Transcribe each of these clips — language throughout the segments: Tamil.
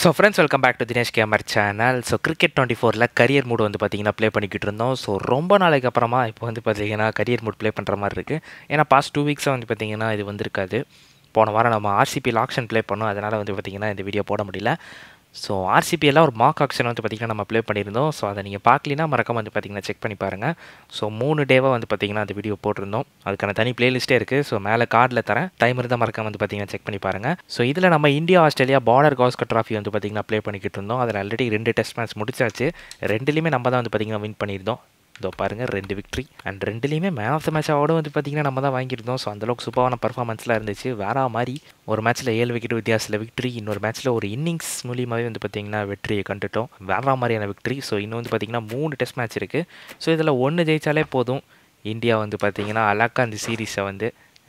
So friends welcome back to Dinesh gamer channel so cricket twenty ஃபோரில் கரியர் மூடு வந்து பார்த்திங்கன்னா ப்ளே பண்ணிக்கிட்டு இருந்தோம். ஸோ ரொம்ப நாளைக்கு அப்புறமா இப்போ வந்து பார்த்திங்கன்னா கரியர் மூட் ப்ளே பண்ணுற மாதிரி இருக்குது ஏன்னா பாஸ்ட் டூ வீக்ஸாக வந்து பார்த்திங்கன்னா இது வந்திருக்காது. போன வாரம் நம்ம ஆர்சிபி ஆக்ஷன் ப்ளே பண்ணோம். அதனால் வந்து பார்த்திங்கன்னா இந்த வீடியோ போட முடியல. ஸோ ஆர்சிபி எல்லாம் ஒரு மார்க் ஆக்ஷன் வந்து பார்த்திங்கன்னா நம்ம ப்ளே பண்ணியிருந்தோம். ஸோ அதை நீங்கள் பார்க்கலினா மறக்காம வந்து பார்த்திங்கன்னா செக் பண்ணி பாருங்கள் ஸோ மூணு டேவாக வந்து பார்த்திங்கன்னா அந்த வீடியோ போட்டிருந்தோம். அதுக்கான தனி பிளேலிஸ்ட்டே இருக்குது ஸோ மேலே கார்டில் தரேன். டைம் இருந்தால் மறக்காம வந்து பார்த்திங்கன்னா செக் பண்ணி பாருங்கள் ஸோ இதில் நம்ம India Australia Border Gavaskar trophy வந்து பார்த்திங்கன்னா ப்ளே பண்ணிக்கிட்டு இருந்தோம். அதில் ஆல்ரெடி ரெண்டு டெஸ்ட் மேட்ச் முடிச்சாச்சு. ரெண்டுலேயுமே நம்ம தான் வந்து பார்த்திங்கன்னா வின் பண்ணியிருந்தோம். இதோ பாருங்கள் ரெண்டு விக்ட்ரி அண்ட் ரெண்டுலேயுமே மேன் ஆஃப் த மேட்ச் அவார்டும் வந்து பார்த்திங்கன்னா நம்ம தான் வாங்கியிருந்தோம். ஸோ அந்தளவுக்கு சூப்பரான பர்ஃபார்மன்ஸ்லாம் இருந்துச்சு. வேற மாதிரி ஒரு மேட்ச்சில் ஏழு விக்கெட் வித்தியாசத்தில் விக்ட்ரி இன்னொரு மேட்ச்சில் ஒரு இன்னிங்ஸ் மூலியமாகவே வந்து பார்த்திங்கன்னா வெற்றியை கண்டுட்டோம். வேற மாதிரியான விக்ட்ரி ஸோ இன்னும் வந்து பார்த்திங்கன்னா மூணு டெஸ்ட் மேட்ச் இருக்குது ஸோ இதில் ஒன்று ஜெயித்தாலே போதும். இந்தியா வந்து பார்த்திங்கன்னா அழகாக அந்த சீரீஸை வந்து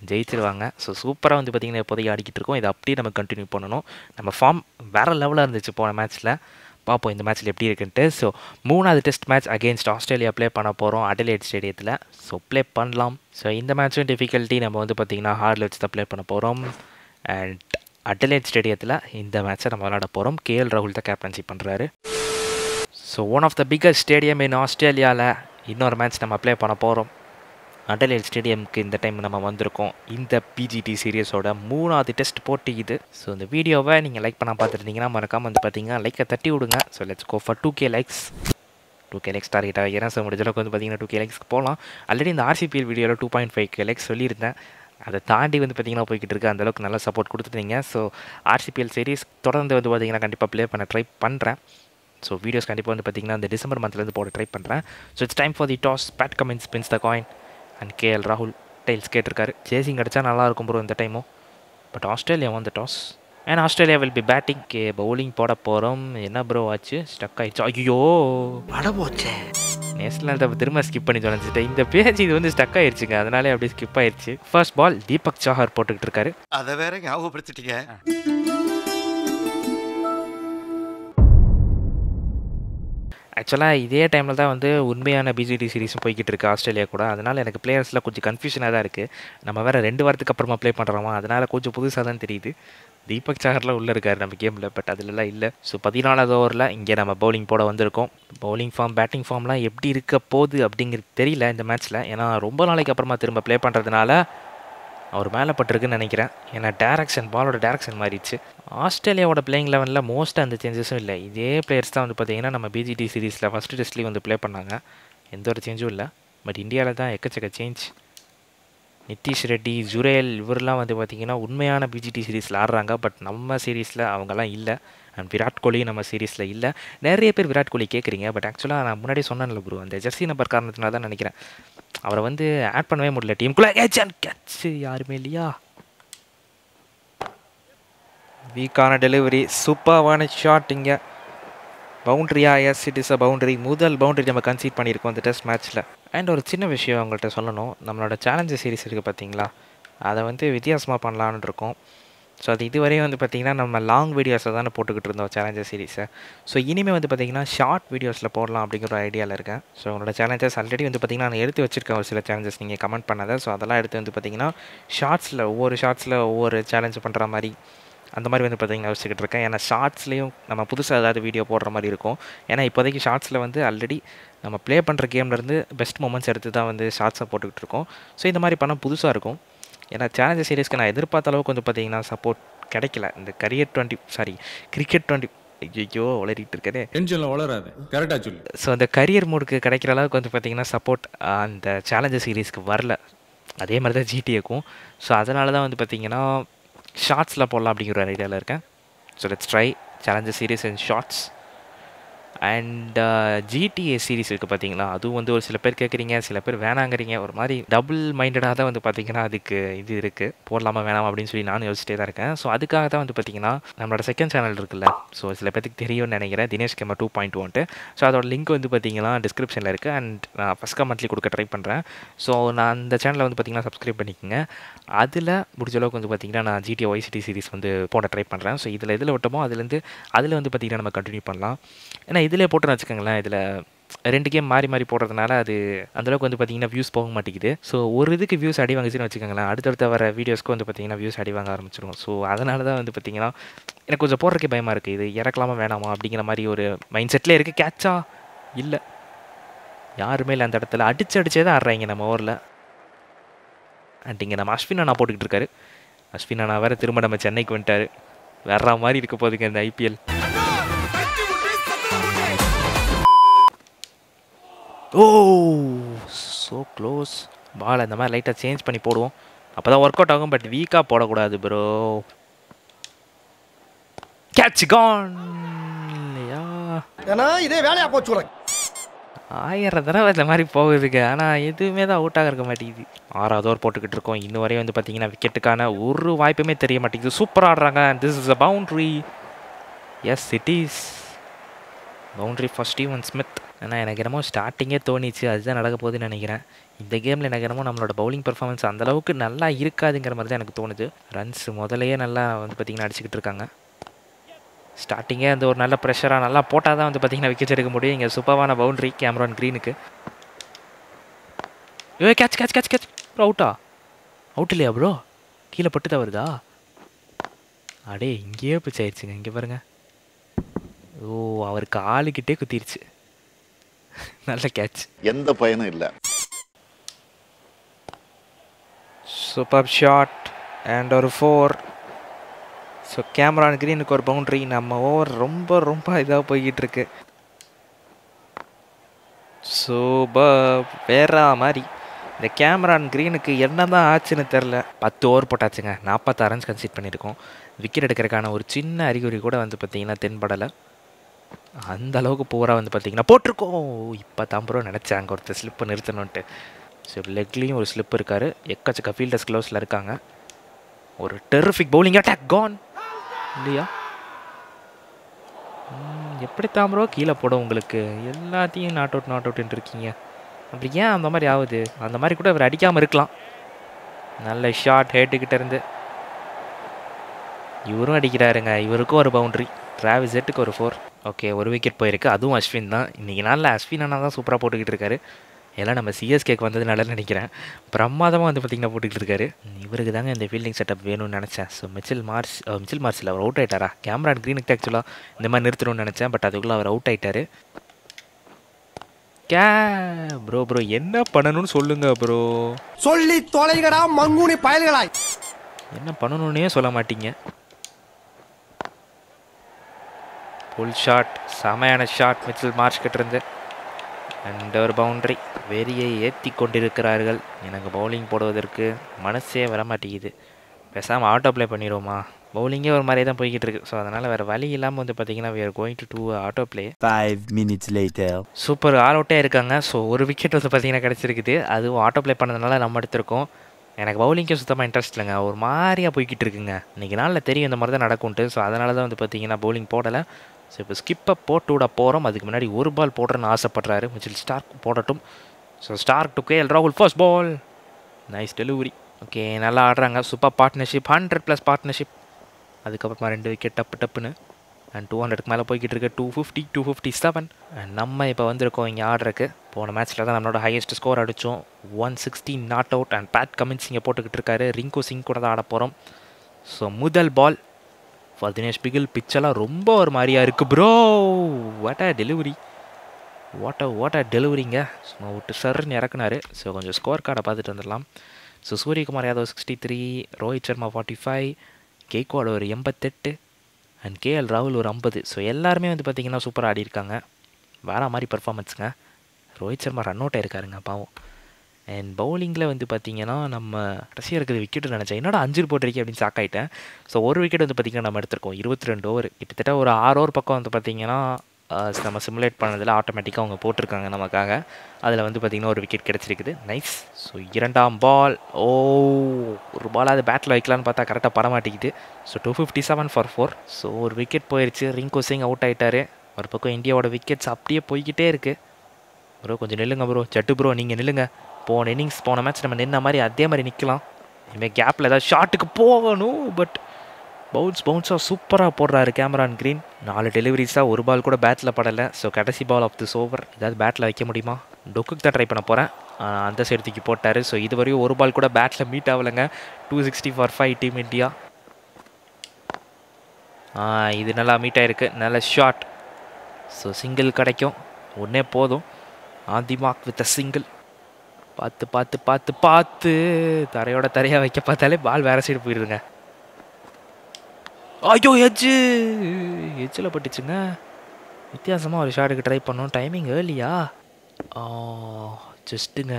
ஜெயிச்சிருவாங்க. ஸோ சூப்பராக வந்து பார்த்திங்கன்னா இப்போதைக்கு ஆடிக்கிட்டு இருக்கோம். இதை அப்படியே நம்ம கண்டினியூ பண்ணணும். நம்ம ஃபார்ம் வேறு லெவலாக இருந்துச்சு போன மேட்ச்சில் பார்ப்போம் இந்த மேட்ச்சில் எப்படி இருக்குன்ட்டு. ஸோ மூணாவது test match against Australia play பண்ண போகிறோம் அடலேட் ஸ்டேடியத்தில் ஸோ ப்ளே பண்ணலாம். ஸோ இந்த மேட்ச்சும் டிஃபிகல்ட்டி நம்ம வந்து பார்த்திங்கன்னா ஹார்டில் வச்சு தான் ப்ளே பண்ண போகிறோம் அண்ட் அடலேட் ஸ்டேடியத்தில் இந்த மேட்ச்சை நம்ம விளாட போகிறோம் கேஎல் ராகுல் தான் கேப்டன்சி பண்ணுறாரு so one of the biggest stadium in ஆஸ்திரேலியாவில் இன்னொரு மேட்ச் நம்ம ப்ளே பண்ண போகிறோம் அடலேல் ஸ்டேடியம்க்கு இந்த டைம் நம்ம வந்திருக்கோம். இந்த பிஜிடி சீரியஸோட மூணாவது டெஸ்ட் போட்டி இது. ஸோ இந்த வீடியோவை நீங்கள் லைக் பண்ண பார்த்துருந்தீங்கன்னா மறக்காமல் வந்து பார்த்தீங்கன்னா லைக்கை தட்டி விடுங்க. So let's go for two K likes two K likes target ஆகிறேன் ஸோ முடிஞ்ச அளவுக்கு வந்து பார்த்தீங்கன்னா டூ கே லைக்ஸ்க்கு போகலாம். ஆல்ரெடி இந்த ஆர்சிபிஎல் வீடியோவில் two point five K likes சொல்லியிருந்தேன். அதை தாண்டி வந்து பார்த்திங்கன்னா போய்கிட்டு இருக்கு. அந்தளவுக்கு நல்லா சப்போர்ட் கொடுத்துருந்தீங்க ஸோ ஆர்சிபிஎல் சீரிஸ் தொடர்ந்து வந்து பார்த்திங்கன்னா கண்டிப்பாக ப்ளே பண்ண ட்ரை பண்ணுறேன் ஸோ வீடியோஸ் கண்டிப்பாக வந்து பார்த்திங்கன்னா இந்த டிசம்பர் மந்த்லேருந்து போட ட்ரை பண்ணுறேன் so it's time for the toss Pat Cummins pins the coin and KL ராகுல் டைல்ஸ் கேட்டிருக்காரு. சேசிங் அடித்தா நல்லாயிருக்கும் ப்ரோ இந்த டைமும் பட் ஆஸ்திரேலியா வந்து toss and Australia will be batting okay bowling போட போகிறோம் என்ன ப்ரோ ஆச்சு? ஸ்டக் ஆயிடுச்சு. ஐயோ அடபோச்சே. நேஷனல் தப்பு திரும்ப ஸ்கிப் பண்ணி தொலைஞ்சிட்டேன் இந்த பேஜ் இது வந்து ஸ்டக் ஆயிடுச்சுங்க. அதனாலே அப்படியே ஸ்கிப் ஆயிடுச்சு. ஃபர்ஸ்ட் பால் தீபக் சாஹர் போட்டுக்கிட்டு இருக்காரு. அதை வேற ஞாபகப்படுத்திட்டீங்க. ஆக்சுவலாக இதே டைமில் தான் வந்து உண்மையான பிஜிடி சீரிஸும் போய்கிட்டு இருக்குது ஆஸ்திரேலியா கூட. அதனால் எனக்கு பிளேயர்ஸில் கொஞ்சம் கன்ஃபியூஷனாக தான் இருக்குது நம்ம வேறு ரெண்டு வாரத்துக்கு அப்புறமா ப்ளே பண்ணுறோமா அதனால் கொஞ்சம் புதுசாக தான் தெரியுது. தீபக் சாகர்லாம் உள்ளே இருக்கார் நம்ம கேமில் பட் அதுலலாம் இல்லை. ஸோ பதினாலாவது ஓவரில் இங்கே நம்ம பவுலிங் போட வந்திருக்கோம். பவுலிங் ஃபார்ம் பேட்டிங் ஃபார்ம்லாம் எப்படி இருக்க போகுது அப்படிங்கிறது தெரியல இந்த மேட்ச்சில் ஏன்னா ரொம்ப நாளைக்கு அப்புறமா திரும்ப ப்ளே பண்ணுறதுனால அவர் மேலே பட்டிருக்குன்னு நினைக்கிறேன். ஏன்னா டேரக்ஷன் பாலோட டேரக்ஷன் மாறிடுச்சு. ஆஸ்திரேலியாவோட பிளேயிங் லெவனில் மோஸ்ட்டாக அந்த சேஞ்சஸும் இல்லை. இதே பிளேயர்ஸ் தான் வந்து பார்த்தீங்கன்னா நம்ம பிஜிடி சீரீஸில் ஃபஸ்ட்டு டெஸ்ட்லேயும் வந்து ப்ளே பண்ணாங்க. எந்த ஒரு சேஞ்சும் இல்லை. பட் இந்தியாவில் தான் எக்கச்சக்க சேஞ்ச் நிதிஷ் ரெட்டி ஜுரேல் இவரெல்லாம் வந்து பார்த்திங்கன்னா உண்மையான பிஜிடி சீரீஸில் ஆடுறாங்க. பட் நம்ம சீரீஸில் அவங்கெல்லாம் இல்லை. அண்ட் விராட் கோலி நம்ம சீரீஸில் இல்லை. நிறைய பேர் விராட் கோலி கேட்குறீங்க பட் ஆக்சுவலாக நான் முன்னாடி சொன்னேன்ல ப்ரோ அந்த ஜெர்சி நம்பர் காரணத்தினால தான் நினைக்கிறேன். அவரை வந்து ஆட் பண்ணவே முடியல டீமுக்குள்ளே கேட்ச் அண்ட் கேட்ச் யாருமே இல்லையா? வீக்கான டெலிவரி சூப்பர்வான ஷாட் இங்கே. பவுண்ட்ரியா yes it is a boundary முதல் பவுண்டரி நம்ம கன்சீட் பண்ணியிருக்கோம் அந்த டெஸ்ட் மேட்ச்சில் அண்ட் ஒரு சின்ன விஷயம் உங்கள்கிட்ட சொல்லணும். நம்மளோட சேலஞ்சர் சீரிஸ் இருக்குது பார்த்தீங்களா அதை வந்து வித்தியாசமாக பண்ணலான்னு இருக்கோம். ஸோ அது இதுவரையும் வந்து பார்த்திங்கன்னா நம்ம லாங் வீடியோஸில் தானே போட்டுக்கிட்டு இருந்தோம் சேலஞ்சர் சீரிஸை ஸோ இனிமேல் வந்து பார்த்திங்கன்னா ஷார்ட் வீடியோஸில் போடலாம் அப்படிங்கிற ஒரு ஐடியாவில் இருக்கேன். ஸோ உங்களோட சேலஞ்சஸ் ஆல்ரெடி வந்து பார்த்திங்கன்னா நான் எடுத்து வச்சிருக்கேன் ஒரு சில சேலஞ்சஸ் நீங்கள் கமெண்ட் பண்ணதை. ஸோ அதெல்லாம் எடுத்து வந்து பார்த்திங்கன்னா ஷார்ட்ஸில் ஒவ்வொரு ஷார்ட்ஸில் ஒவ்வொரு சேலஞ்ச் பண்ணுற மாதிரி அந்த மாதிரி வந்து பார்த்திங்கன்னா யோசிச்சுக்கிட்டு இருக்கேன். ஏன்னா ஷார்ட்ஸ்லேயும் நம்ம புதுசாக ஏதாவது வீடியோ போடுற மாதிரி இருக்கும். ஏன்னா இப்போதைக்கு ஷார்ட்ஸில் வந்து ஆல்ரெடி நம்ம ப்ளே பண்ணுற கேம்லேருந்து பெஸ்ட் மூமெண்ட்ஸ் எடுத்து தான் வந்து ஷார்ட்ஸை போட்டுக்கிட்டு இருக்கோம். ஸோ இந்த மாதிரி பண்ணால் புதுசாக இருக்கும். ஏன்னா சேலஞ்சர் சீரீஸ்க்கு நான் எதிர்பார்த்த அளவுக்கு வந்து பார்த்திங்கன்னா சப்போர்ட் கிடைக்கல. இந்த career twenty sorry cricket twenty ஐயோ வளரிட்டு இருக்கதே டென்ஷன்ல வளராது கரெக்டா சொல்லு. ஸோ அந்த கரியர் மோடுக்கு கிடைக்கிற அளவுக்கு வந்து பார்த்திங்கன்னா சப்போர்ட் அந்த சேலஞ்சர் சீரீஸ்க்கு வரல. அதே மாதிரி தான் ஜிடிஏக்கும் ஸோ அதனால தான் வந்து பார்த்திங்கன்னா ஷார்ட்ஸில் போடலாம் அப்படிங்கிற ஐடியாவில் இருக்கேன். So let's try challenger series and shorts and GTA uh, series இருக்குது பார்த்தீங்களா அதுவும் வந்து ஒரு சில பேர் கேட்குறீங்க சில பேர் வேணாங்கிறீங்க. ஒரு மாதிரி டபுள் மைண்டடாக தான் வந்து பார்த்தீங்கன்னா அதுக்கு இது இருக்குது போடலாமா வேணாம் அப்படின்னு சொல்லி நானும் யோசிச்சிட்டே தான் இருக்கேன். ஸோ அதுக்காக தான் வந்து பார்த்தீங்கன்னா நம்மளோட செகண்ட் சேனல் இருக்குல்ல. ஸோ சில பேருக்கு தெரியும்னு நினைக்கிறேன். Dinesh gamer two point one so அதோட லிங்க் வந்து பார்த்தீங்கன்னா டிஸ்கிரிப்ஷனில் இருக்குது அண்ட் நான் ஃபஸ்ட் கமெண்ட்லி கொடுக்க ட்ரை பண்ணுறேன் ஸோ நான் அந்த சேனலை வந்து பார்த்தீங்கன்னா சப்ஸ்கிரைப் பண்ணிக்கோங்க. அதில் முடிஞ்ச அளவுக்கு வந்து பார்த்தீங்கன்னா நான் ஜிடிஏ ஒய்சிடி சீரிஸ் வந்து போட ட்ரை பண்ணுறேன் ஸோ இதில் எதில் விட்டோமோ அதுலேருந்து அதில் வந்து பார்த்தீங்கன்னா நம்ம கண்டினியூ பண்ணலாம். ஏன்னா ஆனால் இதில் போட்டுன்னு வச்சுக்கோங்களேன். இதில் ரெண்டு கேம் மாறி மாறி போடுறதுனால அது அந்தளவுக்கு வந்து பார்த்தீங்கன்னா வியூஸ் போக மாட்டேங்குது. ஸோ ஒரு இதுக்கு வியூஸ் அடி வாங்குச்சுன்னு வச்சுக்கோங்களேன். அடுத்தடுத்த வர வீடியோஸ்க்கு வந்து பார்த்தீங்கன்னா வியூஸ் அடி வாங்க ஆரம்பிச்சிடும் ஸோ அதனால தான் வந்து பார்த்தீங்கன்னா எனக்கு கொஞ்சம் போடுறதுக்கே பயமாக இருக்குது இது இறக்கலாமா வேணாமா அப்படிங்கிற மாதிரி ஒரு மைண்ட் செட்டில் இருக்குது கேட்சா இல்லை. யாருமே இல்லை அந்த இடத்துல. அடிச்சு அடிச்சே தான் ஆடுறாங்க நம்ம ஓவரில் அப்படிங்க நம்ம அஸ்வின் அண்ணா போட்டுக்கிட்டு இருக்காரு. அஸ்வின் அண்ணா வேறு திரும்ப நம்ம சென்னைக்கு வந்துட்டாரு. வேற மாதிரி இருக்க போகுதுங்க இந்த IPL oh so close ball இந்த மாதிரி லைட்டாக சேஞ்ச் பண்ணி போடுவோம். அப்போ தான் ஒர்க் அவுட் ஆகும் பட் வீக்காக போடக்கூடாது ப்ரோ கேட்ச் கான் யா ஏன்னா இதே வேலையா போச்சு ஆயிரம் தடவை இந்த மாதிரி போகுதுங்க. ஆனால் எதுவுமே தான் அவுட்டாக இருக்க மாட்டேங்குது. ஆறாவது ஓவர் போட்டுக்கிட்டு இருக்கோம். இன்ன வரையும் வந்து பார்த்தீங்கன்னா விக்கெட்டுக்கான ஒரு வாய்ப்புமே தெரிய மாட்டேங்குது. சூப்பராக ஆடுறாங்க this is a boundary yes it is boundary for one Smith ஆனால் எனக்கு என்னமோ ஸ்டார்டிங்கே தோணிச்சு. அதுதான் நடக்க போகுதுன்னு நினைக்கிறேன். இந்த கேமில் எனக்கு என்னமோ நம்மளோட பவுலிங் பெர்ஃபார்மன்ஸ் அந்தளவுக்கு நல்லா இருக்காதுங்கிற மாதிரி தான் எனக்கு தோணுது. ரன்ஸ் முதலையே நல்லா வந்து பார்த்திங்கன்னா அடிச்சுக்கிட்டு இருக்காங்க. ஸ்டார்டிங்கே அந்த ஒரு நல்ல ப்ரெஷராக நல்லா போட்டால் தான் வந்து பார்த்தீங்கன்னா விக்கெட் எடுக்க முடியும். இங்கே சூப்பரான boundary Cameron க்ரீனுக்கு a catch catch catch catch அவுட்டா அவுட் இல்லையா ப்ரோ கீழே பட்டு தான் வருதா அடே இங்கேயே பிச்சாயிடுச்சுங்க இங்கே பாருங்கள் ஓ அவருக்கு ஆளுக்கிட்டே குத்திருச்சு. நல்ல கேட்ச் எந்த பயனும் இல்லை. சூப்பர் ஷாட் அண்ட் ஒரு ஃபோர் ஸோ கேமரான் க்ரீனுக்கு ஒரு பவுண்ட்ரி நம்ம ஓவர் ரொம்ப ரொம்ப இதாக போய்கிட்டு இருக்கு. சூப்பர் வேற மாதிரி. இந்த கேமரான் க்ரீனுக்கு என்ன தான் ஆச்சுன்னு தெரில பத்து ஓவர் போட்டாச்சுங்க. நாற்பத்தாறு ரன்ஸ் கன்சிட் பண்ணியிருக்கோம். விக்கெட் எடுக்கிறதுக்கான ஒரு சின்ன அறிகுறி கூட வந்து பார்த்திங்கன்னா தென்படலை. அந்த அளவுக்கு பூரா வந்து பார்த்தீங்கன்னா போட்டிருக்கோம். இப்போ தான் ப்ரோ நினச்சேன் அங்கே ஒருத்தர் ஸ்லிப்பை நிறுத்தணுன்ட்டு ஸோ லெக்லேயும் ஒரு ஸ்லிப் இருக்கார். எக்கச்சக்க ஃபீல்டர்ஸ் க்ளோஸில் இருக்காங்க. ஒரு டெரிஃபிக் பவுலிங் அட்டாக் கான் இல்லையா? எப்படி தான் ப்ரோ கீழே போடும் உங்களுக்கு. எல்லாத்தையும் நாட் அவுட் நாட் அவுட்ன்ட்டு இருக்கீங்க. அப்படி ஏன் அந்த மாதிரி ஆகுது? அந்த மாதிரி கூட அவர் அடிக்காமல் இருக்கலாம். நல்ல ஷார்ட் ஹேட்டுக்கிட்ட இருந்து. இவரும் அடிக்கிறாருங்க. இவருக்கும் ஒரு பவுண்ட்ரி டிராவிஸ் ஒரு ஃபோர் ஓகே ஒரு விக்கெட் போயிருக்கு. அதுவும் அஸ்வின் தான். இன்றைக்கி நாளில் அஸ்வின் அண்ணா தான் சூப்பராக போட்டுக்கிட்டு இருக்காரு. எல்லாம் நம்ம சிஎஸ்கேக்கு வந்ததுனால நினைக்கிறேன். பிரமாதமாக வந்து பார்த்திங்கன்னா போட்டுக்கிட்டு இருக்காரு. இவருக்கு தாங்க இந்த ஃபீல்டிங் செட்டப் வேணும்னு நினச்சேன். ஸோ மிச்சில் அஹ், மிச்சில் மார்ஸில் அவர் அவுட் ஆயிட்டாரா? கேமரான் க்ரீனுக்கு ஆக்சுவலாக இந்த மாதிரி நிறுத்தணும்னு நினச்சேன். பட் அதுக்குள்ளே அவர் அவுட் ஆயிட்டாரு. கே ப்ரோ ப்ரோ என்ன பண்ணணும்னு சொல்லுங்க ப்ரோ சொல்லி தொலைகடா மங்குனி பயல்களாய். என்ன பண்ணணுன்னே சொல்ல மாட்டீங்க. ஃபுல் ஷாட் செமையான ஷாட் மிச்சில் மார்ச் கிட்ட இருந்து. அண்ட் ஒரு பவுண்டரி வெறியை ஏற்றி கொண்டிருக்கிறார்கள். எனக்கு பவுலிங் போடுவதற்கு மனசே வர மாட்டேங்குது. பேசாமல் ஆட்டோ ப்ளே பண்ணிடுவோமா? பவுலிங்கே ஒரு மாதிரியே தான் போய்கிட்டு இருக்கு. ஸோ அதனால் வேறு வழி இல்லாமல் வந்து பார்த்தீங்கன்னா we are going to do auto play Five minutes later. Super all அவுட்டே இருக்காங்க. ஸோ ஒரு விக்கெட் வந்து பார்த்தீங்கன்னா கிடச்சிருக்குது. அதுவும் ஆட்டோ ப்ளே பண்ணதுனால நம்ம எடுத்திருக்கோம். எனக்கு பவுலிங்கே சுத்தமாக இன்ட்ரெஸ்ட் இல்லைங்க. ஒரு மாதிரியாக போய்கிட்டு இருக்குங்க. இன்றைக்கி நாளில் தெரியும் இந்த மாதிரி தான் நடக்கும்ட்டு ஸோ அதனால தான் வந்து பார்த்தீங்கன்னா பவுலிங் போடலை. ஸோ இப்போ ஸ்கிப்பை போட்டு விட போகிறோம் அதுக்கு முன்னாடி ஒரு பால் போடுறேன்னு ஆசைப்படுறாரு. மிச்சில் ஸ்டார்க் போடட்டும். ஸோ ஸ்டார்க் டு கேஎல் ராகுல் first ball nice delivery okay நல்லா ஆடுறாங்க. Super partnership hundred plus partnership அதுக்கப்புறமா ரெண்டு விக்கெட் டப்பு டப்புன்னு. அண்ட் டூ ஹண்ட்ரட்க்கு மேலே போய்கிட்டு இருக்கு. Two fifty two fifty seven and நம்ம இப்போ வந்திருக்கோம் இங்கே ஆடுறக்கு போன மேட்ச்சில் தான் நம்மளோட ஹையஸ்ட் ஸ்கோர் அடித்தோம் one sixty not out and Pat Cummins இங்கே போட்டுக்கிட்டு இருக்காரு. ரிங்கு சிங் கூட தான் ஆட போகிறோம் ஸோ முதல் பால் ஃபார் தினேஷ் பிகில் பிச்செல்லாம் ரொம்ப ஒரு மாதிரியா இருக்குது bro what a delivery what a what a டெலிவரிங்க சும்மா விட்டு சர்ன்னு இறக்குனாரு. ஸோ கொஞ்சம் ஸ்கோர் கார்டை பார்த்துட்டு வந்துடலாம். So Suryakumar Yadav sixty three Rohit Sharma forty five Gaikwad ஒரு எண்பத்தெட்டு அண்ட் கேஎல் ராகுல் ஒரு ஐம்பது. ஸோ எல்லாருமே வந்து பார்த்திங்கன்னா சூப்பராக ஆடிருக்காங்க வேற மாதிரி பர்ஃபார்மன்ஸுங்க ரோஹித் சர்மா ரன் அவுட் ஆயிருக்காருங்க பாவம். அண்ட் பவுலிங்கில் வந்து பார்த்தீங்கன்னா நம்ம கடைசியாக இருக்கிறது விக்கெட் நினச்சேன் என்னோட அஞ்சு போட்டிருக்கே? அப்படின்னு ஷாக் ஆகிட்டேன் ஸோ ஒரு விக்கெட் வந்து பார்த்திங்கன்னா நம்ம எடுத்திருக்கோம். இருபத்தி ரெண்டு ஓவர் கிட்டத்தட்ட ஒரு ஆறு ஓவர் பக்கம் வந்து பார்த்திங்கன்னா நம்ம சிமுலேட் பண்ணதில் ஆட்டோமேட்டிக்காக அவங்க போட்டிருக்காங்க நமக்காக. அதில் வந்து பார்த்திங்கன்னா ஒரு விக்கெட் கிடச்சிருக்குது. நைஸ் ஸோ இரண்டாம் பால் ஓ ஒரு பால் அது பேட்டில் வைக்கலான்னு பார்த்தா கரெக்டாக பட so two fifty seven for four so ஒரு விக்கெட் போயிடுச்சு ரிங்கு சிங் அவுட் ஆகிட்டார் ஒரு பக்கம் இந்தியாவோட விக்கெட்ஸ் அப்படியே போய்கிட்டே இருக்குது ப்ரோ கொஞ்சம் நில்லுங்க ப்ரோ ஜட்டு ப்ரோ நீங்கள் நில்லுங்க. போன இன்னிங்ஸ் போன மேட்ச் நம்ம நின்ன மாதிரி அதே மாதிரி நிற்கலாம் இனிமேல் கேப்பில் ஏதாவது ஷாட்டுக்கு போகணும் பட் பவுன்ஸ் பவுன்ஸாக சூப்பராக போடுறாரு கேமரான் க்ரீன். நாலு டெலிவரிஸாக ஒரு பால் கூட பேட்டில் படலை. ஸோ கடைசி பால் ஆஃப் திஸ் ஓவர் ஏதாவது பேட்டில் வைக்க முடியுமா? டொக்குக்கு தான் ட்ரை பண்ண போகிறேன் அந்த சைடு தூக்கி போட்டார். ஸோ இது வரையும் ஒரு பால் கூட பேட்டில் meet ஆகலைங்க two sixty for five team India இது நல்லா மீட் ஆயிருக்கு. நல்ல ஷாட் ஸோ சிங்கிள் கிடைக்கும். ஒன்றே போதும். ஆதிமாக் வித் அ சிங்கிள் பார்த்து பார்த்து பார்த்து பார்த்து. தரையோட தரையாக வைக்க பார்த்தாலே பால் வேறு சைடு போயிடுதுங்க ஐயோ எஜ்ஜு எஜ்ஜில் பட்டுச்சுங்க. வித்தியாசமாக ஒரு ஷாட்டுக்கு ட்ரை பண்ணோம். டைமிங் ஏர்லியா ஜஸ்ட்டுங்க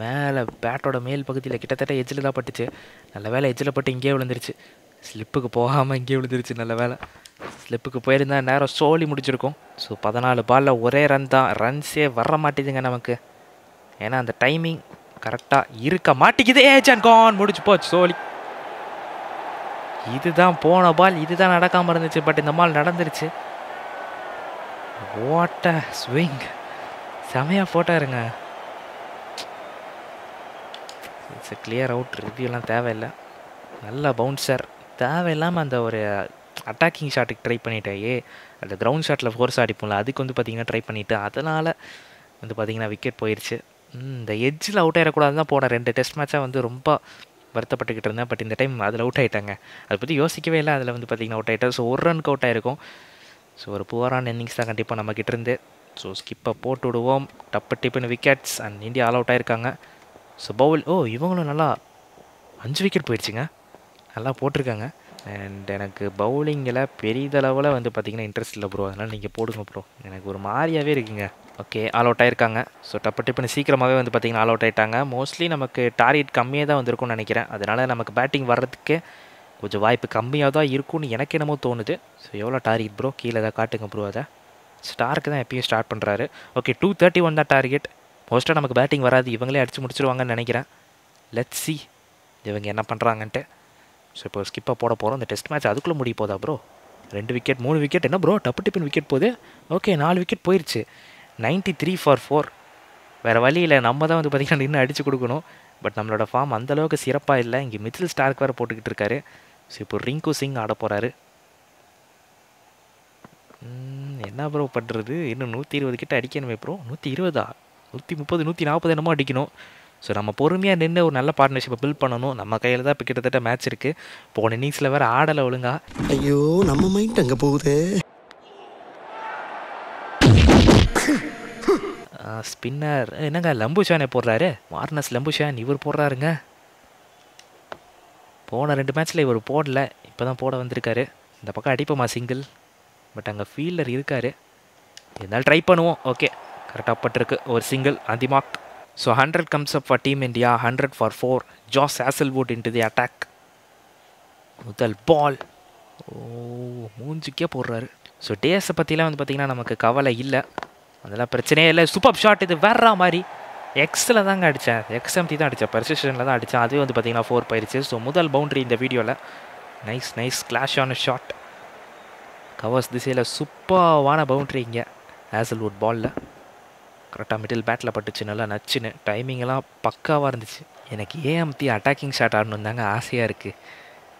மேலே பேட்டோட மேல் பகுதியில் கிட்டத்தட்ட எஜ்ஜில் தான் பட்டுச்சு. நல்ல வேலை எஜ்ஜில் பட்டு இங்கேயே விழுந்துருச்சு. ஸ்லிப்புக்கு போகாமல் இங்கேயே விழுந்துருச்சு நல்ல வேலை ஸ்லிப்புக்கு போயிருந்தால் நேரம் சோலி முடிச்சிருக்கும் ஸோ பதினாலு பாலில் ஒரே ரன் தான். ரன்ஸே வர மாட்டேதுங்க நமக்கு. ஏன்னா அந்த டைமிங் கரெக்டாக இருக்க மாட்டேங்குது. ஏஜன் கான் முடிச்சு போச்சு சோலி இதுதான் போன பால் இதுதான் நடக்காமல் இருந்துச்சு. பட் இந்த பால் நடந்துருச்சு. வாட்ட ஸ்விங் செமையாக போட்டாருங்க இட்ஸ் கிளியர் அவுட் ரிவ்யூலாம் தேவையில்லை. நல்ல பவுன்சர் தேவையில்லாமல் அந்த ஒரு அட்டாக்கிங் ஷாட்டுக்கு ட்ரை பண்ணிட்டேயே அந்த கிரவுண்ட் ஷாட்டில் ஃபோர்ஸ் அடிப்போம்ல. அதுக்கு வந்து பார்த்தீங்கன்னா ட்ரை பண்ணிவிட்டு அதனால் வந்து பார்த்திங்கன்னா விக்கெட் போயிடுச்சு இந்த எட்ஜில் அவுட் ஆகிடக்கூடாது தான் போனேன். ரெண்டு டெஸ்ட் மேட்சாக வந்து ரொம்ப வருத்தப்பட்டுக்கிட்டு இருந்தேன். பட் இந்த டைம் அதில் அவுட் ஆகிட்டாங்க அதை பற்றி யோசிக்கவே இல்லை. அதில் வந்து பார்த்தீங்கன்னா அவுட் ஆகிட்டேன் ஸோ ஒரு ரனுக்கு அவுட் ஆயிருக்கும். ஸோ ஒரு புவரான இன்னிங்ஸ் தான் கண்டிப்பாக நம்ம இருந்து. ஸோ ஸ்கிப்பை போட்டு விடுவோம். டப்பு டிப்புன்னு wickets and India all out ஆயிருக்காங்க. ஸோ பவுல் ஓ இவங்களும் நல்லா அஞ்சு விக்கெட் போயிடுச்சுங்க. நல்லா போட்டிருக்காங்க. அண்ட் எனக்கு பவுலிங்கில் பெரிதளவில் வந்து பார்த்தீங்கன்னா இன்ட்ரெஸ்ட் இல்லை ப்ரோ அதனால் நீங்கள் போடுங்க ப்ரோ எனக்கு ஒரு மாதிரியாகவே இருக்குங்க. ஓகே ஆல் அவுட் ஆயிருக்காங்க. ஸோ டப்பு டிப்புன்னு சீக்கிரமாகவே வந்து பார்த்திங்கன்னா ஆல் அவுட் ஆயிட்டாங்க. மோஸ்ட்லி நமக்கு டார்கெட் கம்மியாக தான் வந்திருக்கும்னு நினைக்கிறேன். அதனால் நமக்கு பேட்டிங் வர்றதுக்கு கொஞ்சம் வாய்ப்பு கம்மியாக தான் இருக்கும்னு எனக்கு என்னமோ தோணுது. ஸோ எவ்வளோ டார்கெட் ப்ரோ கீழே தான் காட்டுங்க ப்ரோ அதை. ஸ்டார்க்கு தான் எப்பயும் ஸ்டார்ட் பண்ணுறாரு ஓகே டூ தேர்ட்டி ஒன் தான் டார்கெட் மோஸ்ட்டாக நமக்கு பேட்டிங் வராது. இவங்களே அடித்து முடிச்சிருவாங்கன்னு நினைக்கிறேன். லெட் சி இவங்க என்ன பண்ணுறாங்கன்ட்டு ஸோ இப்போ ஸ்கிப்பாக போட போகிறோம் இந்த டெஸ்ட் மேட்ச் அதுக்குள்ளே முடிய போதா ப்ரோ ரெண்டு விக்கெட் மூணு விக்கெட் என்ன ப்ரோ டப்பு டிப்பின் விக்கெட் போகுது. ஓகே நாலு விக்கெட் போயிடுச்சு நைன்ட்டி த்ரீ ஃபார் ஃபோர் வேறு வழி இல்லை. நம்ம தான் வந்து பார்த்திங்கன்னா நின்று அடித்து கொடுக்கணும். பட் நம்மளோட ஃபார்ம் அந்தளவுக்கு சிறப்பாக இல்லை. இங்கே மிச்சில் ஸ்டார்க் வேறு போட்டுக்கிட்டு இருக்காரு. ஸோ இப்போ ரிங்கு சிங் ஆட போகிறாரு என்ன ப்ரோ பண்ணுறது இன்னும் நூற்றி இருபது கிட்ட அடிக்கணுமே ப்ரோ நூற்றி இருபதா? நூற்றி முப்பது நூற்றி நாற்பது என்னமோ அடிக்கணும். ஸோ நம்ம பொறுமையாக நின்று ஒரு நல்ல பார்ட்னர்ஷிப்பை பில்ட் பண்ணணும். நம்ம கையில் தான் இப்போ கிட்டத்தட்ட மேட்ச் இருக்குது போன இன்னிங்ஸில் வேறு ஆடலை ஒழுங்கா. ஐயோ நம்ம மைண்ட் அங்கே போகுது. ஸ்பின்னர். என்னங்க லம்புஷானே போடுறாரு? வார்னஸ் லம்புஷான் இவர் போடுறாருங்க. போன ரெண்டு மேட்ச்சில் இவர் போடல. இப்போ தான் போட வந்திருக்காரு. இந்த பக்கம் அடிப்போமா சிங்கிள் பட் அங்கே ஃபீல்டர் இருக்கார். இருந்தாலும் ட்ரை பண்ணுவோம். ஓகே கரெக்டாக பட்டிருக்கு. ஒரு single அந்திமாக் so hundred comes up for team India hundred for four Josh Hazlewood into the attack முதல் பால் ஓ மூஞ்சிக்கே போடுறாரு. ஸோ டேஸை பற்றிலாம் வந்து பார்த்திங்கன்னா நமக்கு கவலை இல்லை. அதெல்லாம் பிரச்சனையே இல்லை. சூப்பர் ஷாட் இது வேற மாதிரி. எக்ஸில் தாங்க அடித்தேன் எக்ஸ்எம்டி தான் அடித்தேன் பர்சிஷனில் தான் அடித்தேன் அதுவே வந்து பார்த்தீங்கன்னா ஃபோர் போயிடுச்சு ஸோ முதல் பவுண்டரி இந்த வீடியோவில் நைஸ் நைஸ் கிளாஷ் ஆன ஷாட் கவர்ஸ் திசையில் சூப்பர்வான பவுண்ட்ரி இங்கே. ஆசல்வுட் பாலில் கரெக்டாக மிடில் பேட்டில் பட்டுச்சு. நல்லா நச்சுன்னு. டைமிங்கெல்லாம் பக்காவாக இருந்துச்சு. எனக்கு ஏஎம்டி அட்டாக்கிங் ஷாட் ஆடணும் தாங்க ஆசையாக இருக்குது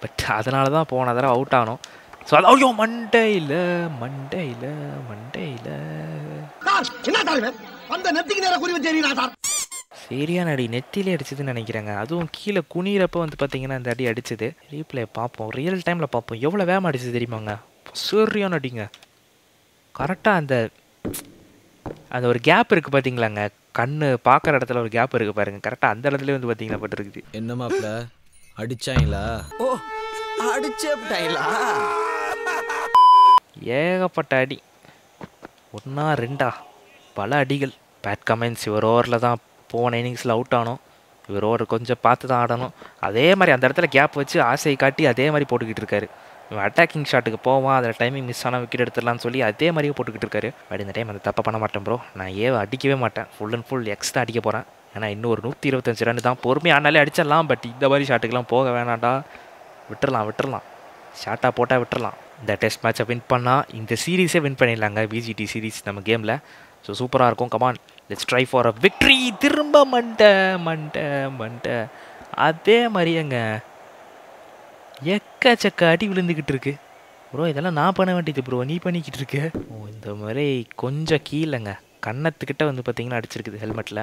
பட் அதனால தான் போன தடவை அவுட் ஆனோம். ஸோ அது ஐயோ மண்டையில் மண்டையில் மண்டையில். சார் என்ன சார்? அந்த நெத்திக்கு நேரம் குறி வச்சு சார்? சரியான அடி நெத்திலே அடிச்சதுன்னு நினைக்கிறேங்க. அதுவும் கீழே குனிகிறப்ப வந்து பார்த்தீங்கன்னா இந்த அடி அடிச்சது. ரீப்ளே பார்ப்போம். ரியல் டைமில் பார்ப்போம். எவ்வளோ வேகமாக அடிச்சது தெரியுமாங்க? சரியான அடிங்க கரெக்டாக அந்த அந்த ஒரு கேப் இருக்குது பார்த்தீங்களாங்க கண்ணு பார்க்குற இடத்துல ஒரு கேப் இருக்குது பாருங்க. கரெக்டாக அந்த இடத்துல வந்து பார்த்தீங்கன்னா பட்டிருக்குது. என்ன மாப்ள அடிச்சாங்களா? ஓ அடிச்சே ஏகப்பட்ட அடி. ஒன்றா ரெண்டா? பல அடிகள். பேட் கமெண்ட்ஸ் இவர் ஓவரில் தான் போன இன்னிங்ஸில் அவுட் ஆனோம். இவர் ஓவர் கொஞ்சம் பார்த்து தான் ஆடணும். அதே மாதிரி அந்த இடத்துல கேப் வச்சு ஆசையை காட்டி அதே மாதிரி போட்டுக்கிட்டு இருக்காரு. இவன் அட்டாக்கிங் ஷாட்டுக்கு போவான் அதில் டைமிங் மிஸ் ஆனால் விக்கெட் எடுத்துடலாம்னு சொல்லி அதே மாதிரியே போட்டுக்கிட்டு இருக்காரு. அப்படி இந்த டைம் அந்த தப்பை பண்ண மாட்டேன் ப்ரோ நான் ஏ அடிக்கவே மாட்டேன். ஃபுல் அண்ட் ஃபுல் எக்ஸ் தான் அடிக்க போகிறேன் ஏன்னா இன்னும் ஒரு நூற்றி இருபத்தஞ்சு ரன் தான். பொறுமையாக ஆனாலே அடிச்சிடலாம். பட் இந்த மாதிரி ஷாட்டுக்கெலாம் போக வேணாண்டா விட்டுறலாம் விட்டுறலாம் ஷார்ட்டாக போட்டால் விட்டுறலாம் இந்த டெஸ்ட் மேட்ச்சை வின் பண்ணால் இந்த சீரீஸே வின் பண்ணிடலாங்க பிஜிடி சீரீஸ் நம்ம கேமில் ஸோ சூப்பராக இருக்கும். Come on let's try for a victory திரும்ப மண்ட மண்ட மண்ட. அதே மாதிரியேங்க. எக்க எக்கச்சக்க அடி விழுந்துக்கிட்டு இருக்கு. ப்ரோ இதெல்லாம் நான் பண்ண வேண்டியது ப்ரோ நீ பண்ணிக்கிட்டு இருக்கு. ஓ இந்த மாதிரி கொஞ்சம் கீழேங்க. கன்னத்துக்கிட்ட வந்து பார்த்தீங்கன்னா அடிச்சிருக்குது ஹெல்மெட்டில்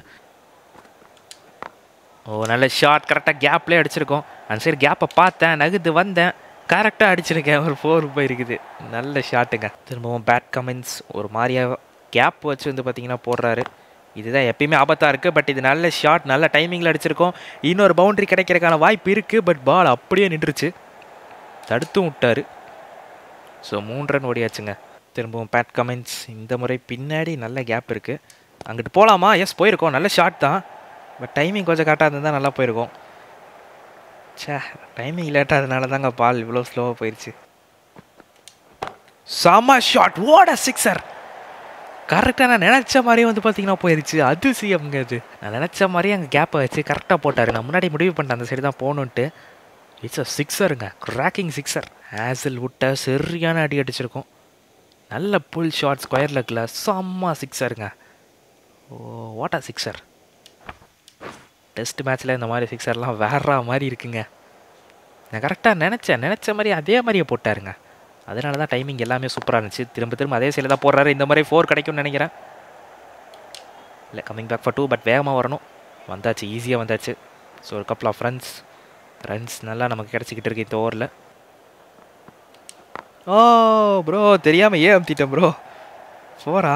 ஓ நல்ல ஷார்ட் கரெக்டாக கேப்லேயே அடிச்சிருக்கோம். அந்த சைடு கேப்பை பார்த்தேன். நகுது வந்தேன். கரெக்டாக அடிச்சிருக்கேன். ஒரு ஃபோர் போயிருக்குது நல்ல ஷாட்டுங்க திரும்பவும் பேட் கமெண்ட்ஸ் ஒரு மாதிரியாக கேப் வச்சு வந்து பார்த்தீங்கன்னா போடுறாரு. இதுதான் எப்பயுமே ஆபத்தாக இருக்குது பட் இது நல்ல ஷாட் நல்ல டைமிங்கில் அடிச்சிருக்கோம். இன்னொரு பவுண்டரி கிடைக்கிறதுக்கான வாய்ப்பு இருக்குது பட் பால் அப்படியே நின்றுச்சு. தடுத்தும் விட்டார். ஸோ மூன்று ரன் ஓடியாச்சுங்க. திரும்பவும் பேட் கமெண்ட்ஸ் இந்த முறை பின்னாடி நல்ல கேப் இருக்குது அங்கிட்டு போகலாமா எஸ் போயிருக்கோம். நல்ல ஷாட் தான். பட் டைமிங் கொஞ்சம் கரெக்டாக இருந்தால் நல்லா போயிருக்கோம். ச்சே டைமிங் லேட்டாக தாங்க பால் இவ்வளோ ஸ்லோவாக போயிடுச்சு சாமா ஷாட் ஓட சிக்ஸர் கரெக்டாக நான் நினச்ச மாதிரியே வந்து பார்த்தீங்கன்னா போயிருச்சு. அதிசயம்ங்க அது. நான் நினச்ச மாதிரியே அங்கே கேப்பை வச்சு கரெக்டாக போட்டார். நான் முன்னாடி முடிவு பண்ணிட்டேன் அந்த சைடு தான் போகணுன்ட்டு இட்ஸ் அ சிக்ஸருங்க கிராக்கிங் சிக்ஸர் ஆசில் விட்ட சரியான அடி அடிச்சிருக்கும். நல்ல புல் ஷாட் ஸ்கொயர் லெக்கில் செம்ம சிக்ஸருங்க ஓ வாட்டா சிக்ஸர் டெஸ்ட் மேட்ச்சில் இந்த மாதிரி சிக்ஸர்லாம் வேற மாதிரி இருக்குங்க. நான் கரெக்டாக நினச்சேன். நினச்ச மாதிரி அதே மாதிரியே போட்டாருங்க. அதனால தான் டைமிங் எல்லாமே சூப்பராக இருந்துச்சு. திரும்ப திரும்ப அதே சைடில் தான் போடுறாரு. இந்த மாதிரி ஃபோர் கிடைக்கும்னு நினைக்கிறேன். இல்லை coming back for two but வேகமாக வரணும். வந்தாச்சு ஈஸியாக வந்தாச்சு. ஸோ ஒரு கப்பல் ஆஃப் ரன்ஸ் ரன்ஸ் நல்லா நமக்கு கிடச்சிக்கிட்டு இருக்கு இந்த ஓவரில் ஓ ப்ரோ தெரியாமல் ஏன் அமுத்திட்டேன் ப்ரோ ஃபோரா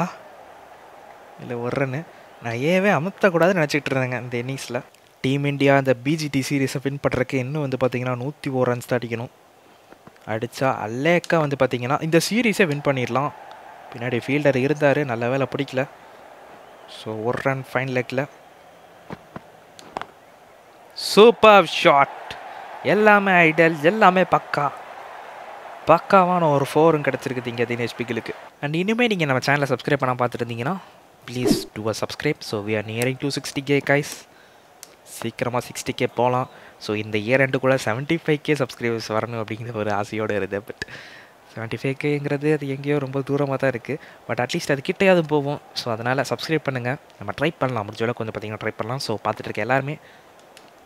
இல்லை ஒரு ரன்னு நான் ஏவே அமுத்தக்கூடாதுன்னு நினச்சிக்கிட்டு இருந்தேங்க இந்த இன்னிங்ஸில். டீம் இந்தியா இந்த பிஜிடி சீரீஸை வின் பண்ணுறதுக்கு இன்னும் வந்து பார்த்தீங்கன்னா நூற்றி ஓர் ரன்ஸ் தான் அடிக்கணும். அடித்தா அல்லேக்கா வந்து பார்த்தீங்கன்னா இந்த சீரீஸை வின் பண்ணிடலாம். பின்னாடி ஃபீல்டர் இருந்தார் நல்ல வேலை பிடிக்கல. ஸோ ஒரு ரன் ஃபைன் லெக்கில் சூப்பர் ஷாட் எல்லாமே ஐடல் எல்லாமே பக்கா. பக்காவான ஒரு ஃபோரும் கிடச்சிருக்குது இங்கே தினேஷ் பிகிலுக்கு. அண்ட் இனிமேல் நீங்கள் நம்ம சேனலை சப்ஸ்கிரைப் பண்ண பார்த்துட்டு இருந்தீங்கன்னா please do a subscribe so we are nearing two sixty K guys சீக்கிரமாக சிக்ஸ்டி கே போகலாம் ஸோ இந்த இயர் ரெண்டுக்குள்ளே செவன்ட்டி ஃபைவ் கே சப்ஸ்கிரைபர்ஸ் வரணும் அப்படிங்கிற ஒரு ஆசையோடு இருது பட் செவன்ட்டி ஃபைவ் கேங்கிறது அது எங்கேயோ ரொம்ப தூரமாக தான் இருக்குது பட் அட்லீஸ்ட் அது கிட்டையாவது போவோம் ஸோ அதனால் சப்ஸ்கிரைப் பண்ணுங்கள் நம்ம ட்ரை பண்ணலாம். முடிஞ்சளவுக்கு கொஞ்சம் வந்து பார்த்தீங்கன்னா ட்ரை பண்ணலாம். ஸோ பார்த்துட்டு இருக்க எல்லாருமே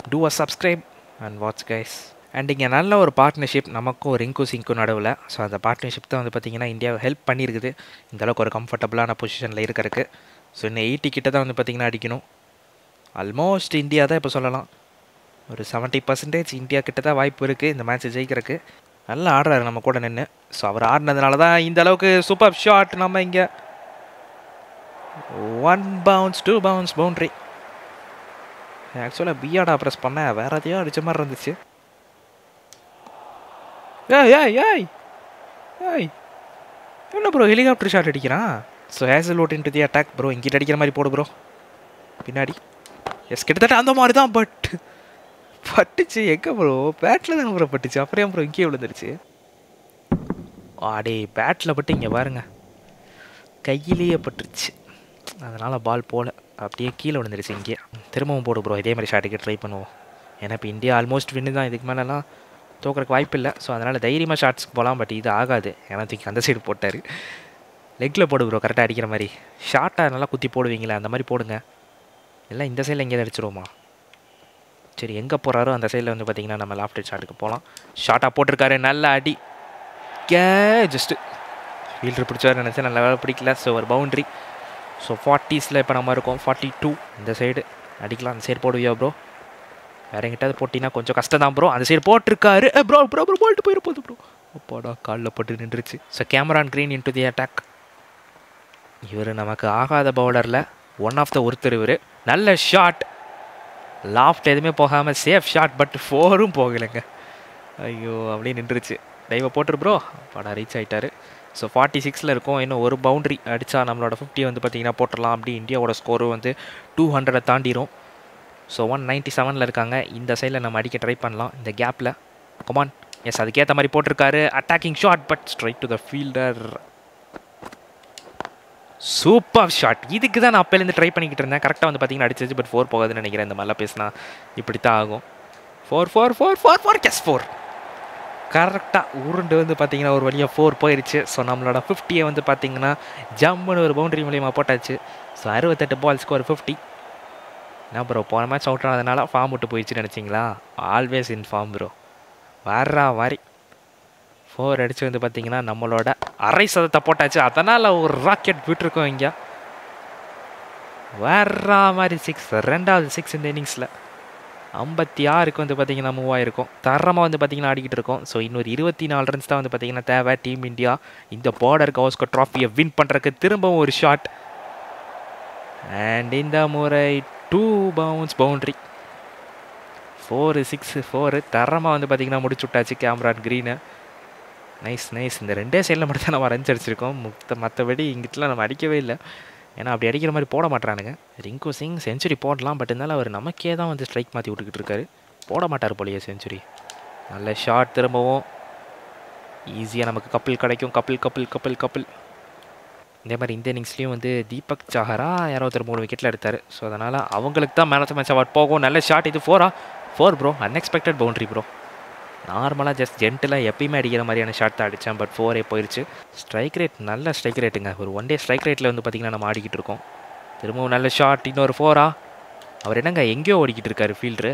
do a subscribe and watch guys and இங்கே நல்ல ஒரு பார்ட்னர்ஷிப் நமக்கும் ரிங்கு சிங்க்கும் நடுவில். ஸோ அந்த பார்ட்னர்ஷிப் தான் வந்து பார்த்திங்கன்னா இந்தியாவை ஹெல்ப் பண்ணியிருக்குது இந்த அளவுக்கு ஒரு கம்ஃபர்டபுளான பொசிஷனில் இருக்கிறதுக்கு. ஸோ இன்னும் எயிட்டி கிட்ட தான் வந்து பார்த்திங்கன்னா அடிக்கணும். ஆல்மோஸ்ட் இந்தியா தான் இப்போ சொல்லலாம். ஒரு செவன்ட்டி பர்சன்டேஜ் இந்தியா கிட்ட தான் வாய்ப்பு இருக்குது இந்த மேட்ச்சை ஜெயிக்கிறதுக்கு. நல்லா ஆடுறாரு நம்ம கூட நின்று ஸோ அவர் ஆடினதுனால தான் இந்த அளவுக்கு சூப்பர் ஷாட் நம்ம இங்கே. One bounce two bounce boundary ஆக்சுவலாக பிஆடா ப்ரெஸ் பண்ணேன் வேறு எதையோ அடித்த மாதிரி இருந்துச்சு. ஏய் ஏய் ஏய். ஏய். என்ன ப்ரோ ஹெலிகாப்டர் ஷாட் அடிக்கிறான்? So Hazlewood into the attack bro இங்கிட்ட அடிக்கிற மாதிரி போடு ப்ரோ பின்னாடி. எஸ் கிட்டத்தட்ட அந்த மாதிரி தான் பட் பட்டுச்சு. எங்கே ப்ரோ பேட்டில் தான் ப்ரோ பட்டுச்சு. அப்புறம் ஏன் ப்ரோ இங்கேயே விழுந்துருச்சு? ஆடே பேட்டில் பட்டு இங்கே பாருங்க. கையிலேயே பட்டுருச்சு. அதனால் பால் போல. அப்படியே கீழே விழுந்துருச்சு இங்கேயே. திரும்பவும் போடு ப்ரோ இதே மாதிரி ஷாட்டுக்கு ட்ரை பண்ணுவோம். ஏன்னா இப்போ இந்தியா ஆல்மோஸ்ட் வின்னு தான். இதுக்கு மேலெலாம் தோக்குறக்கு வாய்ப்பு இல்லை ஸோ அதனால் தைரியமாக ஷார்ட்ஸ்க்கு போகலாம் பட் இது ஆகாது. ஏன்னா தூக்கி அந்த சைடு போட்டார். லெக்கில் போடு ப்ரோ கரெக்டாக அடிக்கிற மாதிரி. ஷார்ட்டாக நல்லா குத்தி போடுவீங்களே அந்த மாதிரி போடுங்க. எல்லாம் இந்த சைடில் எங்கேயாவது அடிச்சிருவோமா? சரி எங்கே போகிறாரோ அந்த சைடில் வந்து பார்த்தீங்கன்னா நம்ம லாஃப்ட் ஷாட்டுக்கு போகலாம் ஷார்ட்டாக போட்டிருக்காரு நல்ல அடி. கே ஜஸ்ட்டு ஃபீல்டர் பிடிச்சாரு நினச்சேன் நல்ல வேலை பிடிக்கல. ஸோ ஒரு பவுண்ட்ரி ஸோ ஃபார்ட்டிஸில் இப்போ நம்ம இருக்கோம் ஃபார்ட்டி டூ இந்த சைடு அடிக்கலாம் அந்த சைடு போடுவியா ப்ரோ வேற எங்கிட்டாவது போட்டிங்கன்னா கொஞ்சம் கஷ்டம் தான் ப்ரோ அந்த சைடு போட்டிருக்காரு. ப்ரோ ப்ரோ ப்ரோ போல்ட்டு போயிட போகுது ப்ரோ அப்பாடா காலில் பட்டு நின்றுச்சு so Cameron Green into the attack இவர் நமக்கு ஆகாத பவுலரில் ஒன் ஆஃப் த ஒருத்தர் இவர். நல்ல ஷாட் லாஃப்ட் எதுவுமே போகாமல் சேஃப் ஷாட் பட் ஃபோரும் போகலைங்க. ஐயோ அப்படியே நின்றுச்சு டைவை போட்டுரு ப்ரோ படம் ரீச் ஆகிட்டாரு ஸோ ஃபார்ட்டி சிக்ஸில் இருக்கும். இன்னும் ஒரு பவுண்ட்ரி அடித்தா நம்மளோட ஃபிஃப்டி வந்து பார்த்திங்கன்னா போட்டுடலாம். அப்படி இந்தியாவோட ஸ்கோரும் வந்து டூ ஹண்ட்ரடை தாண்டிரும். ஸோ ஒன் நைன்ட்டி செவனில் இருக்காங்க. இந்த சைடில் நம்ம அடிக்க ட்ரை பண்ணலாம். இந்த கேப்பில் கமான் எஸ் அதுக்கேற்ற மாதிரி போட்டிருக்காரு. Attacking shot but straight to the fielder super shot இதுக்கு தான் நான் அப்போலேருந்து ட்ரை பண்ணிக்கிட்டு இருந்தேன். கரெக்டாக வந்து பார்த்தீங்கன்னா அடிச்சிச்சு பட் ஃபோர் போகாதுன்னு நினைக்கிறேன். இந்த மாதிரிலாம் பேசினா இப்படி தான் ஆகும் four four four four four guess four கரெக்டாக உருண்டு வந்து பார்த்தீங்கன்னா ஒரு வழியாக ஃபோர் போயிடுச்சு ஸோ நம்மளோட ஃபிஃப்டியை வந்து பார்த்தீங்கன்னா ஜம்முன்னு ஒரு பவுண்டரி மூலியமாக போட்டாச்சு. ஸோ அறுபத்தெட்டு பால்ஸ்க்கு ஒரு ஃபிஃப்டி என்ன ப்ரோ போன மேட்ச் அவுட் ஆனதுனால ஃபார்ம் விட்டு போயிடுச்சுன்னு நினச்சிங்களா? ஆல்வேஸ் இன் ஃபார்ம் ப்ரோ வர்றா மாதிரி ஃபோர் அடித்து வந்து பார்த்தீங்கன்னா நம்மளோட அரை சதத்தை போட்டாச்சு. அதனால் ஒரு ராக்கெட் விட்டுருக்கோம் இங்கே. வர்றா மாதிரி சிக்ஸ் ரெண்டாவது சிக்ஸ் இந்த இன்னிங்ஸில் ஐம்பத்தி ஆறுக்கு வந்து பார்த்தீங்கன்னா மூவாயிருக்கும் தரமாக வந்து பார்த்திங்கன்னா ஆடிக்கிட்டு இருக்கோம். ஸோ இன்னொரு இருபத்தி நாலு ரன்ஸ் தான் வந்து பார்த்திங்கன்னா தேவை. டீம் இந்தியா இந்த பார்டர் கவஸ்கோ ட்ராஃபியை வின் பண்ணுறதுக்கு திரும்பவும் ஒரு ஷாட் அண்ட் இந்த முறை two bounce boundary four six four தரமாக வந்து பார்த்திங்கன்னா முடிச்சு விட்டாச்சு கேமரான் க்ரீனு நைஸ் நைஸ் இந்த ரெண்டே சைடில் மட்டும் தான் நம்ம ரன்ஸ் அடிச்சிருக்கோம். மொத்த மற்றபடி இங்கிட்டலாம் நம்ம அடிக்கவே இல்லை. ஏன்னா அப்படி அடிக்கிற மாதிரி போட மாட்டானுங்க ரிங்கு சிங் செஞ்சுரி போடலாம் பட் இருந்தாலும் அவர் நமக்கே தான் வந்து ஸ்ட்ரைக் மாற்றி விட்டுக்கிட்டு இருக்காரு. போட மாட்டார் போலியே செஞ்சுரி நல்ல ஷார்ட் திரும்பவும். ஈஸியாக நமக்கு கப்பில் கிடைக்கும். கப்பில் கப்பில் கப்பில் கப்பில். இதே மாதிரி இந்த இன்னிங்ஸ்லேயும் வந்து தீபக் சாகரா யாரோ ஒருத்தர் மூணு விக்கெட்டில் எடுத்தார். ஸோ அதனால் அவங்களுக்கு தான் man of the match award போகும். நல்ல ஷாட் இது ஃபோரா four bro unexpected boundary bro நார்மலாக ஜஸ்ட் ஜென்டிலாக எப்பயுமே அடிக்கிற மாதிரியான ஷாட் தான் அடித்தேன் பட் ஃபோரே போயிடுச்சு ஸ்ட்ரைக் ரேட் நல்ல ஸ்ட்ரைக் ரேட்டுங்க ஒரு ஒன் டே ஸ்ட்ரைக் ரேட்டில் வந்து பார்த்திங்கன்னா நம்ம ஆடிக்கிட்டு இருக்கோம். திரும்பவும் நல்ல ஷாட் இன்னொரு ஃபோரா அவர் என்னங்க எங்கேயோ ஓடிக்கிட்டு இருக்காரு ஃபீல்டரு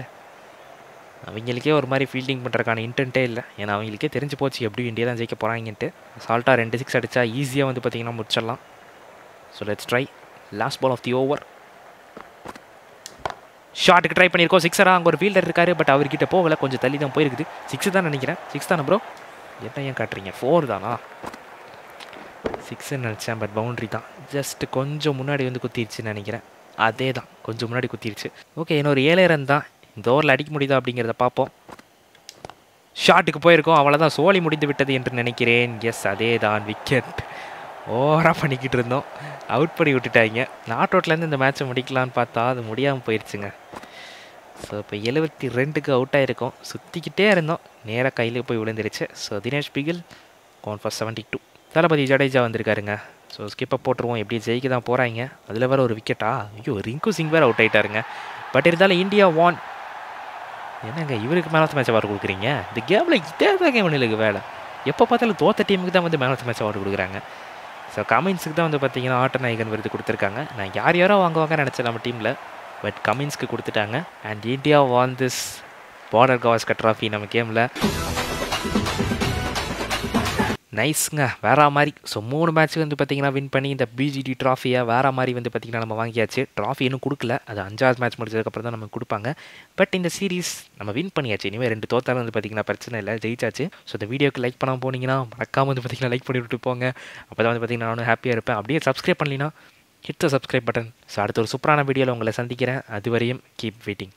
அவங்களுக்கே ஒரு மாதிரி ஃபீல்டிங் பண்ணுறதுக்கான இன்டென்ட்டே இல்லை. ஏன்னா அவங்களுக்கே தெரிஞ்சு போச்சு எப்படி இந்தியா தான் ஜெயிக்க போகிறாங்கன்ட்டு சால்ட்டாக ரெண்டு சிக்ஸ் அடித்தா ஈஸியாக வந்து பார்த்திங்கன்னா முடிச்சிடலாம். So let's try last ball of the over ஷாட்டுக்கு try பண்ணியிருக்கோம். சிக்ஸராக அங்கே ஒரு ஃபீல்டர் இருக்காரு பட் அவர்கிட்ட போகல. கொஞ்சம் தள்ளி தான் போயிருக்குது. சிக்ஸ் தான் நினைக்கிறேன். சிக்ஸ் தானே ப்ரோ என்ன ஏன் காட்டுறீங்க? ஃபோர் தானா? சிக்ஸ்ன்னு நினச்சேன் பட் பவுண்ட்ரி தான். ஜஸ்ட் கொஞ்சம் முன்னாடி வந்து குத்திருச்சுன்னு நினைக்கிறேன். அதே தான் கொஞ்சம் முன்னாடி குத்திருச்சு. ஓகே இன்னொரு ஏழே ரன் தான். இந்த ஓவரில் அடிக்க முடியுதா அப்படிங்கிறத பார்ப்போம். ஷாட்டுக்கு போயிருக்கோம். அவ்வளோதான் சோலி முடிந்து விட்டது என்று நினைக்கிறேன். எஸ் அதே தான் விக்கெட் ஓவராக பண்ணிக்கிட்டு இருந்தோம். அவுட் பண்ணி விட்டுட்டாங்க. நாட் அவுட்லேருந்து இந்த மேட்ச்சை முடிக்கலான்னு பார்த்தா அது முடியாமல் போயிடுச்சுங்க ஸோ இப்போ எழுபத்தி ரெண்டுக்கு அவுட் ஆகிருக்கோம் சுற்றிக்கிட்டே இருந்தோம். நேராக கையில் போய் விழுந்துருச்சு. So Dinesh Bigil gone for seventy two Thalapathy Jadeja வந்திருக்காருங்க. So ஸ்கிப்பை போட்டுருவோம். எப்படி ஜெயிக்க தான் போகிறாங்க அதில் வேறு ஒரு விக்கெட்டா ஐயோ ரிங்கு சிங் வேறு அவுட் ஆகிட்டாருங்க பட் இருந்தாலும் இந்தியா வான் என்னங்க இவருக்கு man of the match award கொடுக்குறீங்க? இந்த கேமில் இதே தான் கேம் இவனுக்கு வேலை. எப்போ பார்த்தாலும் தோத்த டீமுக்கு தான் வந்து man of the match award கொடுக்குறாங்க. ஸோ கமின்ஸுக்கு தான் வந்து பார்த்தீங்கன்னா ஆட்ட நாயகன் விருது கொடுத்துருக்காங்க. நான் யார் யாரோ வாங்குவாங்க நினச்சேன் நம்ம டீமில் பட் கமின்ஸ்க்கு கொடுத்துட்டாங்க. And India won this Border Gavaskar trophy நம்ம கேமில் நைஸ்ங்க வேற மாதிரி. ஸோ மூணு மேட்ச் வந்து பார்த்தீங்கன்னா வின் பண்ணி இந்த பிஜிடி ட்ராஃபியை வேற மாதிரி வந்து பார்த்தீங்கன்னா நம்ம வாங்கியாச்சு. ட்ராஃபி இன்னும் கொடுக்கல. அது அஞ்சாவது மேட்ச் முடிச்சதுக்கப்புறம் தான் நமக்கு கொடுப்பாங்க. பட் இந்த சீரீஸ் நம்ம வின் பண்ணியாச்சு. இனிமேல் ரெண்டு தோத்தாலும் வந்து பார்த்தீங்கன்னா பிரச்சனை இல்லை. ஜெயிச்சாச்சு. ஸோ இந்த வீடியோக்கு லைக் பண்ணாமல் போனீங்கன்னா மறக்காமல் வந்து பார்த்தீங்கன்னா லைக் பண்ணி விட்டு போங்க. அப்போ தான் வந்து பார்த்தீங்கன்னா நானும் ஹாப்பியாக இருப்பேன். அப்படியே subscribe பண்ணலினா hit the subscribe button so அடுத்த ஒரு சூப்பரான வீடியோவில் உங்களை சந்திக்கிறேன். அதுவரையும் கீப் வெயிட்டிங்